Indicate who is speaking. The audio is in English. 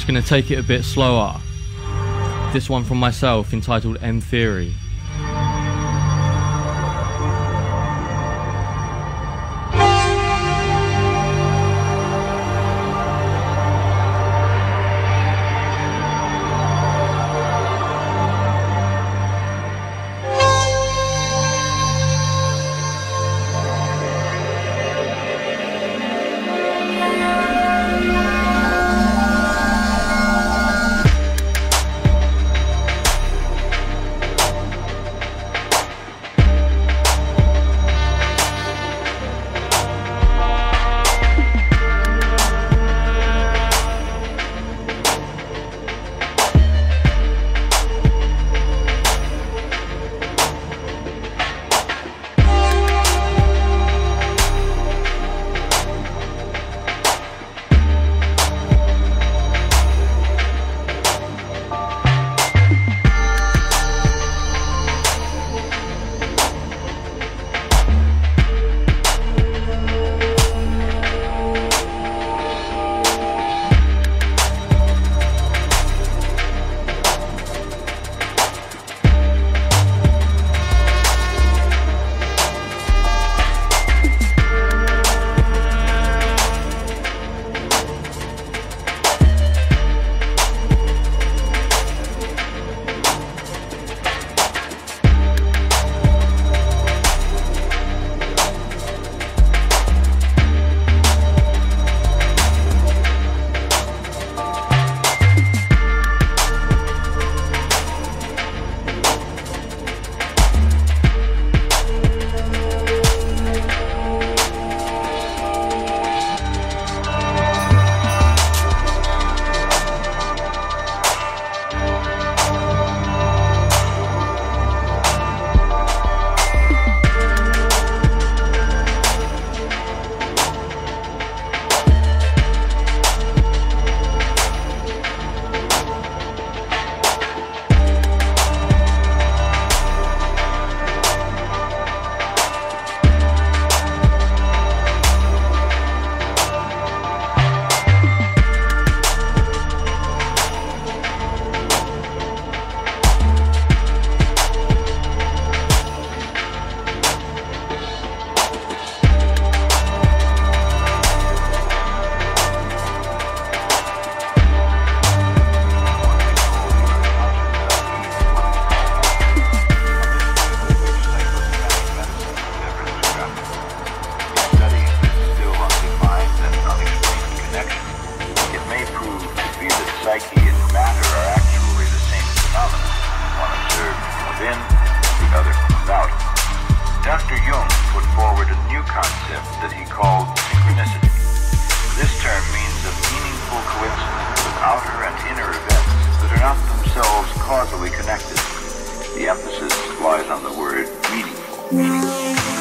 Speaker 1: just going to take it a bit slower. This one from myself entitled M Theory.
Speaker 2: Psyche and matter are actually the same phenomena, one observed from within, the other from without. Dr. Jung put forward a new concept that he called synchronicity. This term means a meaningful coincidence of outer and inner events that are not themselves causally connected. The emphasis lies on the word meaningful. meaningful.